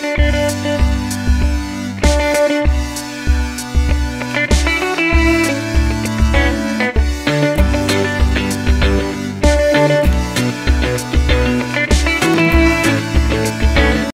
Música